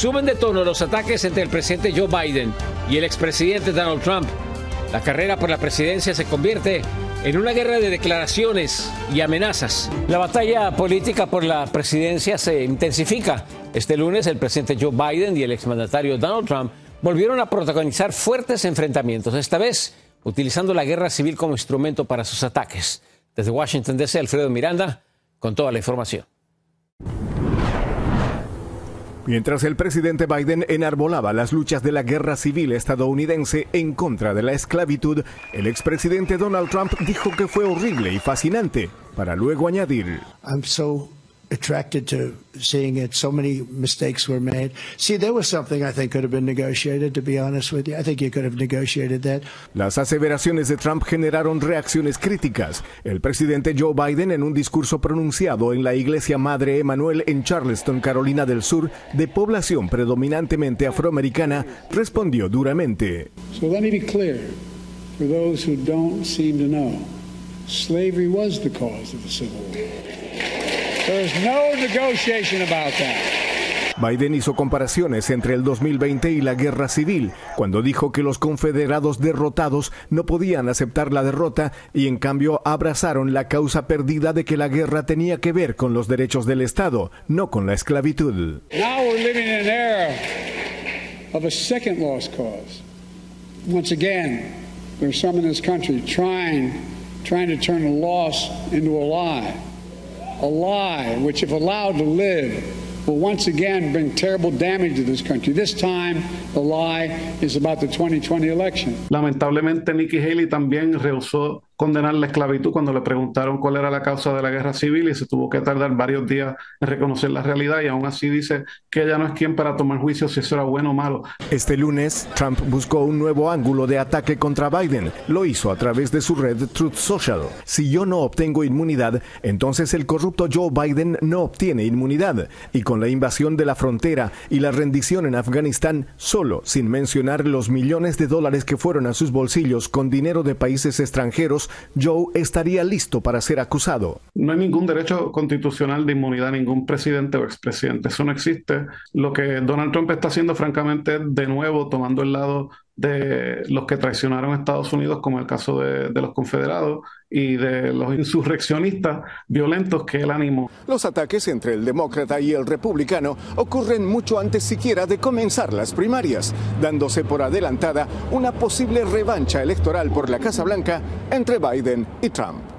Suben de tono los ataques entre el presidente Joe Biden y el expresidente Donald Trump. La carrera por la presidencia se convierte en una guerra de declaraciones y amenazas. La batalla política por la presidencia se intensifica. Este lunes el presidente Joe Biden y el exmandatario Donald Trump volvieron a protagonizar fuertes enfrentamientos, esta vez utilizando la guerra civil como instrumento para sus ataques. Desde Washington DC, Alfredo Miranda con toda la información. Mientras el presidente Biden enarbolaba las luchas de la guerra civil estadounidense en contra de la esclavitud, el expresidente Donald Trump dijo que fue horrible y fascinante, para luego añadir, attracted to seeing it. So many mistakes were made. See, there was something I think could have been negotiated, to be honest with you. I think you could have negotiated that. Las aseveraciones de Trump generaron reacciones críticas. El presidente Joe Biden, en un discurso pronunciado en la iglesia Madre Emanuel en Charleston, Carolina del Sur, de población predominantemente afroamericana, respondió duramente. So let me be clear, for those who don't seem to know, slavery was the cause of the Civil War. Biden hizo comparaciones entre el 2020 y la guerra civil, cuando dijo que los confederados derrotados no podían aceptar la derrota y en cambio abrazaron la causa perdida de que la guerra tenía que ver con los derechos del Estado, no con la esclavitud. Now we're living in an era of a second lost cause. Once again, there's some in this country trying, trying to turn a loss into a lie. A lie which, if allowed to live, will once again bring terrible damage to this country. This time, the lie is about the 2020 election. Lamentablemente, Nikki Haley también rehusó condenar la esclavitud cuando le preguntaron cuál era la causa de la guerra civil y se tuvo que tardar varios días en reconocer la realidad y aún así dice que ella no es quien para tomar juicio si eso era bueno o malo. Este lunes, Trump buscó un nuevo ángulo de ataque contra Biden. Lo hizo a través de su red Truth Social. Si yo no obtengo inmunidad, entonces el corrupto Joe Biden no obtiene inmunidad. Y con la invasión de la frontera y la rendición en Afganistán, solo, sin mencionar los millones de dólares que fueron a sus bolsillos con dinero de países extranjeros, Joe estaría listo para ser acusado. No hay ningún derecho constitucional de inmunidad a ningún presidente o expresidente. Eso no existe. Lo que Donald Trump está haciendo, francamente, de nuevo tomando el lado de los que traicionaron a Estados Unidos, como el caso de, los confederados y de los insurreccionistas violentos que él animó. Los ataques entre el demócrata y el republicano ocurren mucho antes siquiera de comenzar las primarias, dándose por adelantada una posible revancha electoral por la Casa Blanca entre Biden y Trump.